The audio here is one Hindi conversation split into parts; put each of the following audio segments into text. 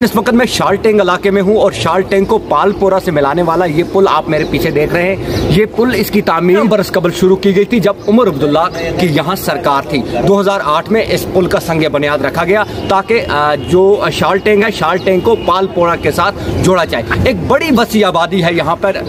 इस वक्त मैं शाल टैंक इलाके में हूँ और शाल टैंक को पालपोरा से मिलाने वाला ये पुल आप मेरे पीछे देख रहे हैं। ये पुल इसकी तामीर बरस कबल शुरू की गई थी जब उमर अब्दुल्ला की यहाँ सरकार थी। 2008 में इस पुल का संग बुनियाद रखा गया ताकि जो शाल टैंक है शाल टैंक को पालपोरा के साथ जोड़ा जाए। एक बड़ी वसी आबादी है यहाँ पर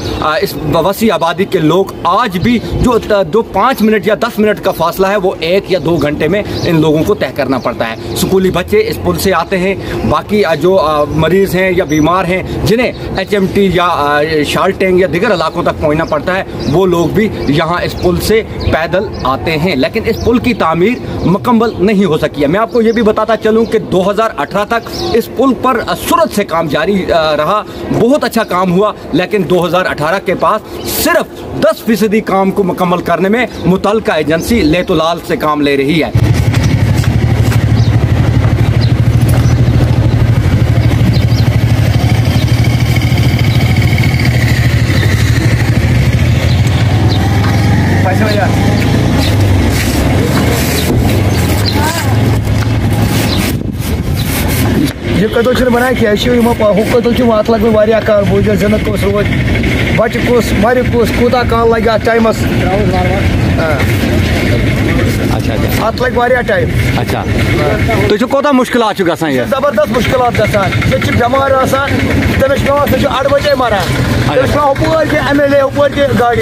इस वसी आबादी के लोग आज भी जो दो पाँच मिनट या दस मिनट का फासला है, वो एक या दो घंटे में इन लोगों को तय करना पड़ता है। स्कूली बच्चे इस पुल से आते हैं। बाकी जो मरीज़ हैं या बीमार हैं, जिन्हें एच या शाल टैंक या दिगर इलाकों तक पहुँचना पड़ता है, वो लोग भी यहाँ इस पुल से पैदल आते हैं। लेकिन इस पुल की तामीर मुकम्मल नहीं हो सकी है। मैं आपको ये भी बताता चलूँ कि 2018 तक इस पुल पर सूरत से काम जारी रहा। बहुत अच्छा काम हुआ, लेकिन 2018 के पास सिर्फ़ 10 फ़ीसदी काम को मुकम्मल करने में मुतल एजेंसी लेतुलाल से काम ले रही है। कदल बना क्या यमो हु कदल अत लग वह काल बोझ जिंद कस रोज बच्चे कस मर कस कूता काल लगे अत टाइमस अत लग वह टाइम अच्छा तुम कोता मुश्किल ज़बरदस्त मुश्किल गसान बेमार तमिस पे सह अड़ बजे मरान तमिस पे एम एल ए हूर गाड़ी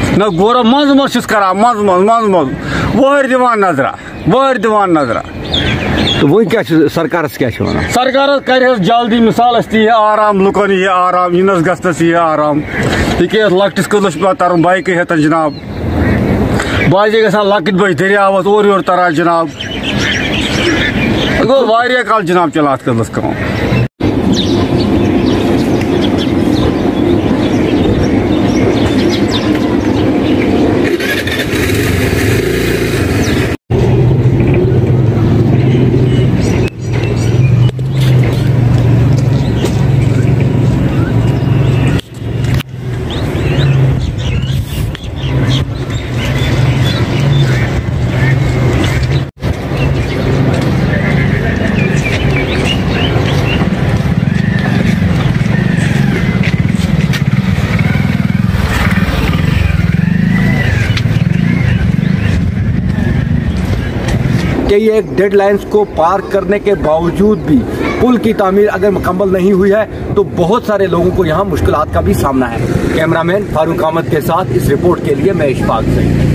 ना गोरा मज मज कर मज मज मज मज वहर दिवान नजरा वहर दिवान नजरा तो वही क्या सरकार क्या सरकार कर जल्दी मिसाल यह आराम लुकन यह आराम इनस गस यह आराम तक लकटिस कदस पे तरन बाइक हेतन जनाब बाजे ग लकट बच दरियावस और योर तरान जनाब गो काल जनाब चलान कदस कम कि ये एक डेड लाइन्स को पार करने के बावजूद भी पुल की तमीर अगर मुकम्मल नहीं हुई है तो बहुत सारे लोगों को यहाँ मुश्किल का भी सामना है। कैमरामैन फारूक अहमद के साथ इस रिपोर्ट के लिए मैं इशफाक सिंह